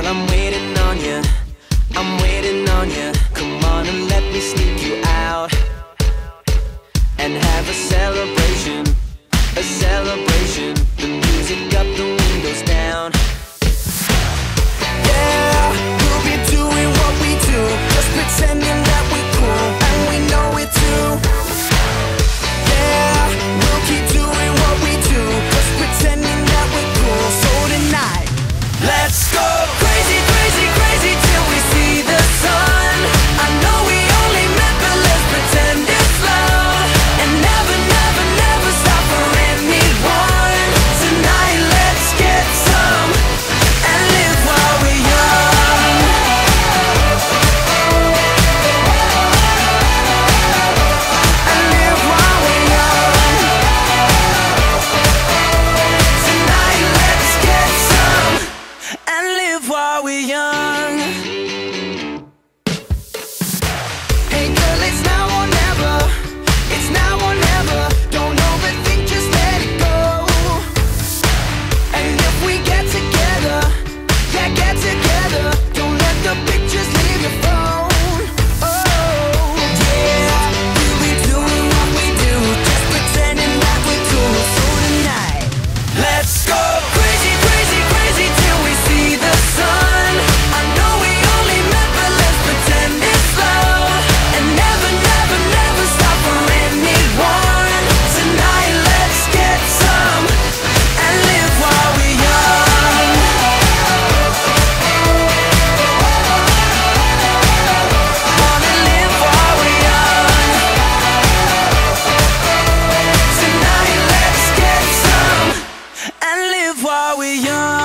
Girl, I'm waiting on you. I'm waiting on you. Come on and let me sneak you out. And have a celebration. A celebration. Live while we're young